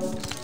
Lord.